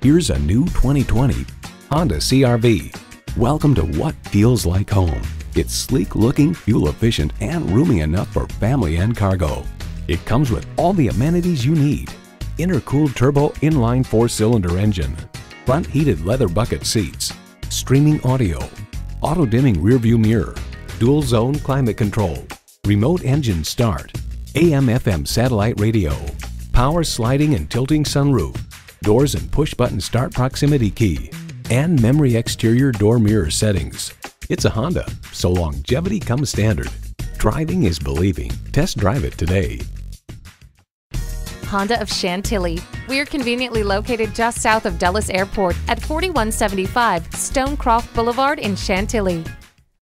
Here's a new 2020 Honda CRV. Welcome to what feels like home. It's sleek looking, fuel efficient, and roomy enough for family and cargo. It comes with all the amenities you need. Intercooled turbo inline four-cylinder engine, front heated leather bucket seats, streaming audio, auto dimming rearview mirror, dual zone climate control, remote engine start, AM FM satellite radio, power sliding and tilting sunroof, doors and push button start proximity key, and memory exterior door mirror settings. It's a Honda, so longevity comes standard. Driving is believing. Test drive it today. Honda of Chantilly. We are conveniently located just south of Dulles Airport at 4175 Stonecroft Boulevard in Chantilly.